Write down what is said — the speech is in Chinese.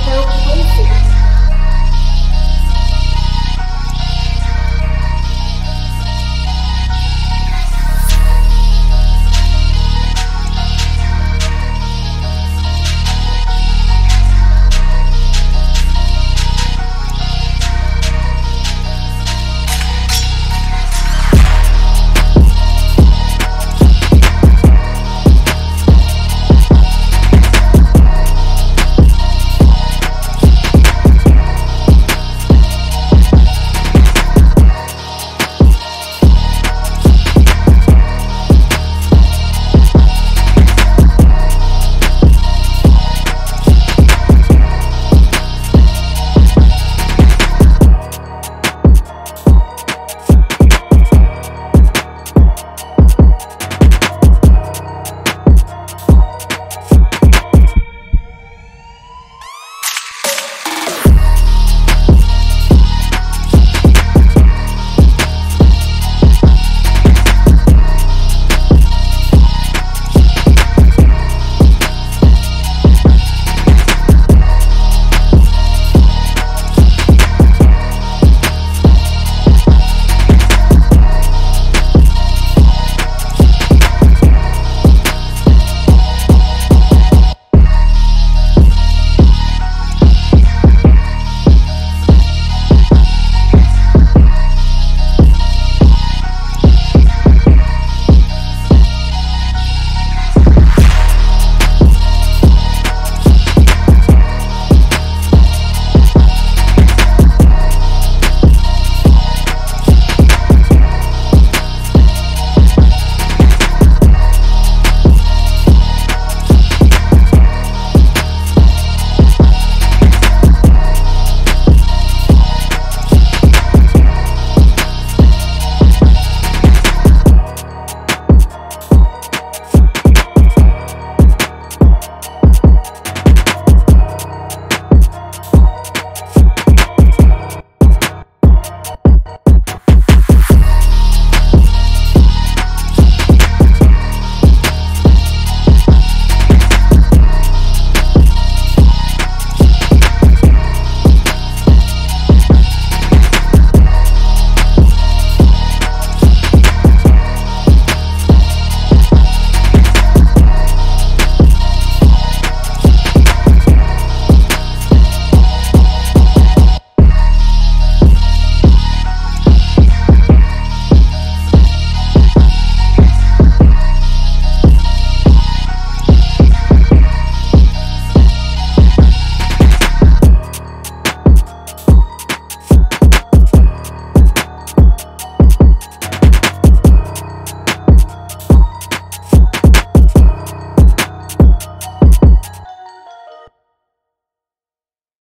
还有。